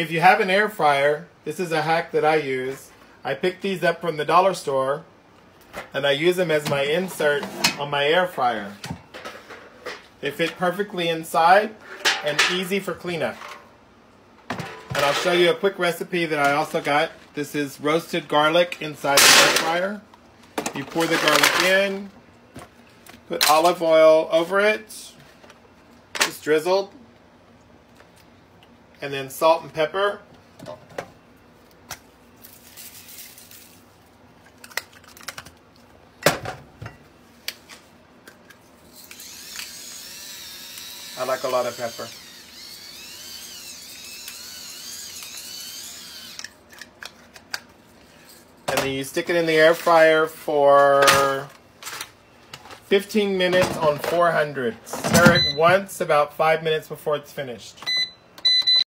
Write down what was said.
If you have an air fryer, this is a hack that I use. I pick these up from the dollar store and I use them as my insert on my air fryer. They fit perfectly inside and easy for cleanup. And I'll show you a quick recipe that I also got. This is roasted garlic inside the air fryer. You pour the garlic in, put olive oil over it, just drizzled, and then salt and pepper. I like a lot of pepper. And then you stick it in the air fryer for 15 minutes on 400. Stir it once about five minutes before it's finished.